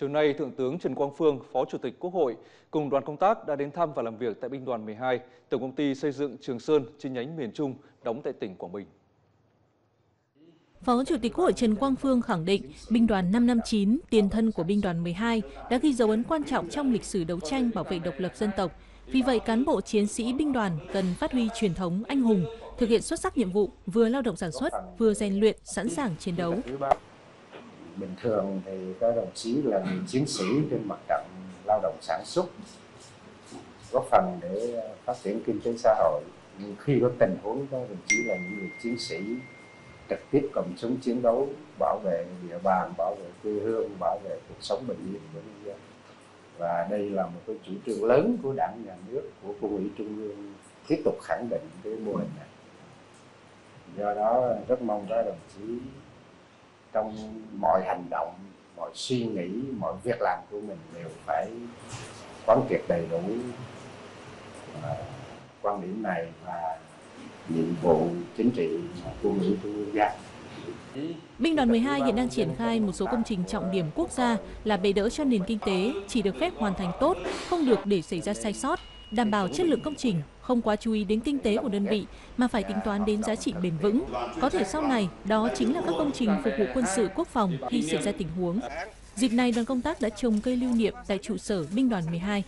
chiều nay Thượng tướng Trần Quang Phương, Phó Chủ tịch Quốc hội cùng đoàn công tác đã đến thăm và làm việc tại binh đoàn 12, Tổng công ty xây dựng Trường Sơn chi nhánh miền Trung đóng tại tỉnh Quảng Bình. Phó Chủ tịch Quốc hội Trần Quang Phương khẳng định, binh đoàn 559, tiền thân của binh đoàn 12 đã ghi dấu ấn quan trọng trong lịch sử đấu tranh bảo vệ độc lập dân tộc. Vì vậy, cán bộ chiến sĩ binh đoàn cần phát huy truyền thống anh hùng, thực hiện xuất sắc nhiệm vụ, vừa lao động sản xuất, vừa rèn luyện, sẵn sàng chiến đấu. Bình thường thì các đồng chí là những chiến sĩ trên mặt trận lao động sản xuất, góp phần để phát triển kinh tế xã hội. Nhưng khi có tình huống các đồng chí là những người chiến sĩ trực tiếp cầm súng chiến đấu bảo vệ địa bàn bảo vệ quê hương bảo vệ cuộc sống bình yên của nhân dân và đây là một cái chủ trương lớn của đảng nhà nước của quân ủy trung ương tiếp tục khẳng định cái mô hình này do đó rất mong các đồng chí trong mọi hành động mọi suy nghĩ mọi việc làm của mình đều phải quán triệt đầy đủ uh, quan điểm này và nhiệm vụ chính trị của Mỹ của quốc gia Binh đoàn 12 hiện đang triển khai một số công trình trọng điểm quốc gia là bề đỡ cho nền kinh tế, chỉ được phép hoàn thành tốt, không được để xảy ra sai sót, đảm bảo chất lượng công trình, không quá chú ý đến kinh tế của đơn vị mà phải tính toán đến giá trị bền vững. Có thể sau này, đó chính là các công trình phục vụ quân sự quốc phòng khi xảy ra tình huống. Dịp này, đoàn công tác đã trồng cây lưu niệm tại trụ sở binh đoàn 12.